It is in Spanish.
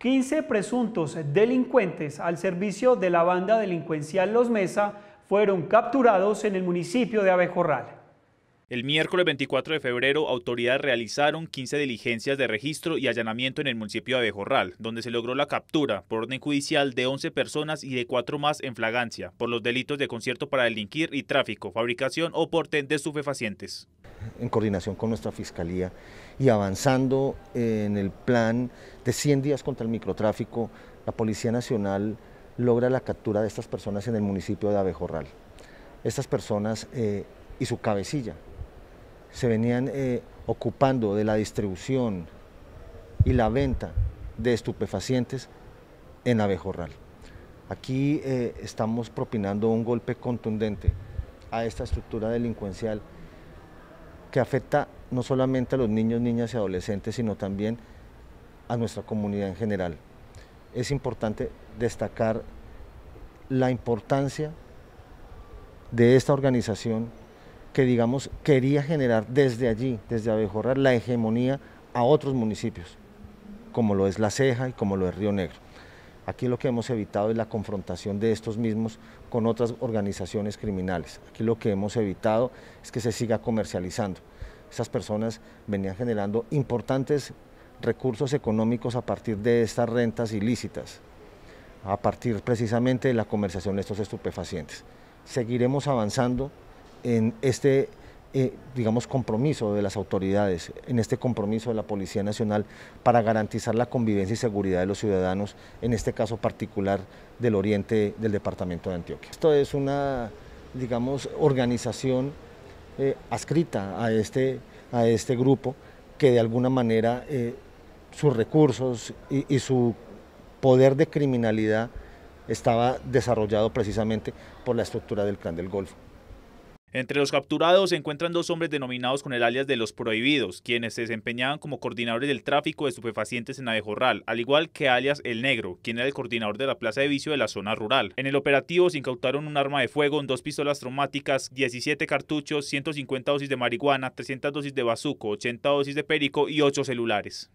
15 presuntos delincuentes al servicio de la banda delincuencial Los Mesa fueron capturados en el municipio de Abejorral. El miércoles 24 de febrero, autoridades realizaron 15 diligencias de registro y allanamiento en el municipio de Abejorral, donde se logró la captura por orden judicial de 11 personas y de 4 más en flagancia por los delitos de concierto para delinquir y tráfico, fabricación o porte de estupefacientes. En coordinación con nuestra Fiscalía y avanzando en el plan de 100 días contra el microtráfico, la Policía Nacional logra la captura de estas personas en el municipio de Abejorral. Estas personas eh, y su cabecilla, se venían eh, ocupando de la distribución y la venta de estupefacientes en Abejorral. Aquí eh, estamos propinando un golpe contundente a esta estructura delincuencial que afecta no solamente a los niños, niñas y adolescentes, sino también a nuestra comunidad en general. Es importante destacar la importancia de esta organización que digamos quería generar desde allí, desde Abejorrar, la hegemonía a otros municipios, como lo es La Ceja y como lo es Río Negro. Aquí lo que hemos evitado es la confrontación de estos mismos con otras organizaciones criminales. Aquí lo que hemos evitado es que se siga comercializando. Esas personas venían generando importantes recursos económicos a partir de estas rentas ilícitas, a partir precisamente de la comercialización de estos estupefacientes. Seguiremos avanzando en este eh, digamos, compromiso de las autoridades, en este compromiso de la Policía Nacional para garantizar la convivencia y seguridad de los ciudadanos, en este caso particular del oriente del departamento de Antioquia. Esto es una, digamos, organización eh, adscrita a este, a este grupo que de alguna manera eh, sus recursos y su poder de criminalidad estaba desarrollado precisamente por la estructura del Clan del Golfo. Entre los capturados se encuentran dos hombres denominados con el alias de los prohibidos, quienes se desempeñaban como coordinadores del tráfico de estupefacientes en Abejorral, al igual que alias El Negro, quien era el coordinador de la plaza de vicio de la zona rural. En el operativo se incautaron un arma de fuego, dos pistolas traumáticas, 17 cartuchos, 150 dosis de marihuana, 300 dosis de bazuco, 80 dosis de perico y 8 celulares.